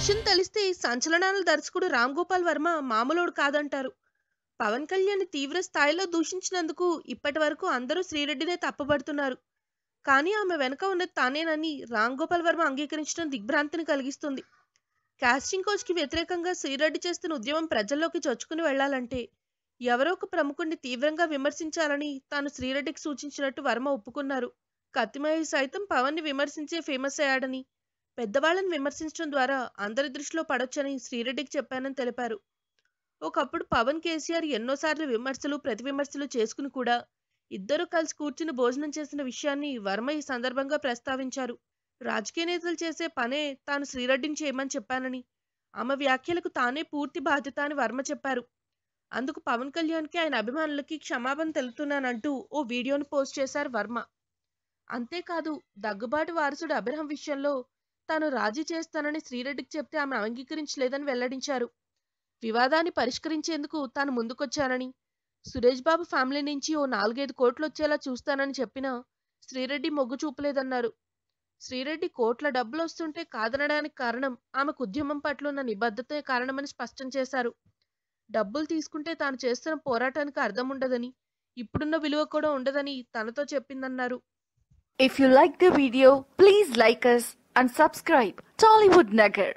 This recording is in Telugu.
విషయం తెలిస్తే సంచలనాల దర్శకుడు రామ్ గోపాల్ వర్మ మామూలోడు కాదంటారు. పవన్ కళ్యాణ్ తీవ్ర స్థాయిలో దూషించినందుకు ఇప్పటి వరకు అందరూ శ్రీరెడ్డినే తప్పబడుతున్నారు కానీ ఆమె వెనక ఉన్నది తానేనని రామ్ గోపాల్ వర్మ అంగీకరించడం దిగ్భ్రాంతిని కలిగిస్తుంది. కాస్టింగ్ కోచ్కి వ్యతిరేకంగా శ్రీరెడ్డి చేస్తున్న ఉద్యమం ప్రజల్లోకి చొచ్చుకుని వెళ్ళాలంటే ఎవరో ఒక ప్రముఖుడిని తీవ్రంగా విమర్శించాలని తాను శ్రీరెడ్డికి సూచించినట్టు వర్మ ఒప్పుకున్నారు. కత్తిమహేష్ సైతం పవన్ని విమర్శించే ఫేమస్ అయ్యాడని పెద్దవాళ్ళని విమర్శించడం ద్వారా అందరి దృష్టిలో పడొచ్చని శ్రీరెడ్డికి చెప్పానని తెలిపారు. ఒకప్పుడు పవన్ కేసీఆర్ ఎన్నోసార్లు విమర్శలు ప్రతి విమర్శలు చేసుకుని కూడా ఇద్దరూ కలిసి కూర్చుని భోజనం చేసిన విషయాన్ని వర్మ ఈ సందర్భంగా ప్రస్తావించారు. రాజకీయ నేతలు చేసే పనే తాను శ్రీరెడ్డిని చేయమని చెప్పానని ఆమె వ్యాఖ్యలకు తానే పూర్తి బాధ్యత అని వర్మ చెప్పారు. అందుకు పవన్ కళ్యాణ్కి ఆయన అభిమానులకి క్షమాపణ తెలుపుతున్నానంటూ ఓ వీడియోను పోస్ట్ చేశారు వర్మ. అంతేకాదు దగ్గుబాటు వారసుడు అభిరహం విషయంలో తాను రాజీ చేస్తానని శ్రీరెడ్డికి చెప్తే ఆమె అంగీకరించలేదని వెల్లడించారు. వివాదాన్ని పరిష్కరించేందుకు తాను ముందుకొచ్చానని సురేష్ బాబు ఫ్యామిలీ నుంచి ఓ నాలుగైదు కోట్లు వచ్చేలా చూస్తానని చెప్పినా శ్రీరెడ్డి మొగ్గు చూపలేదన్నారు. శ్రీరెడ్డి కోట్ల డబ్బులు వస్తుంటే కాదనడానికి కారణం ఆమెకు ఉద్యమం పట్ల ఉన్న నిబద్ధతే కారణమని స్పష్టం చేశారు. డబ్బులు తీసుకుంటే తాను చేస్తున్న పోరాటానికి అర్థం ఉండదని ఇప్పుడున్న విలువ కూడా ఉండదని తనతో చెప్పిందన్నారు. If you like the video please like us and subscribe Tollywood Nagar.